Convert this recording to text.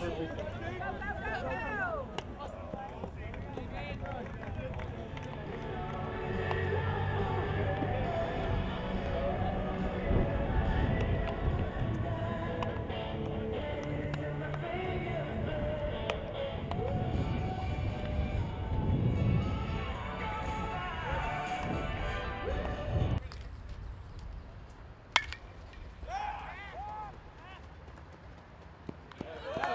there.